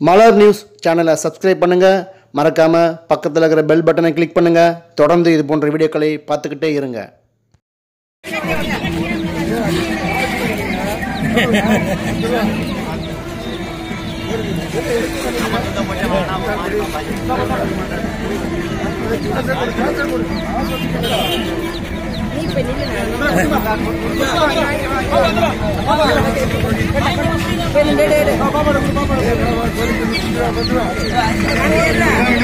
மலர் news சேனலை subscribe பண்ணுங்கள் மறக்காமல் பக்கத்தில் இருக்கிற பெல் பட்டனை கிளிக் பண்ணுங்கள் தொடர்ந்து இது போன்ற வீடியோக்களை பார்த்துக்கிட்டே இருங்க. பாப்பா 对小男孩子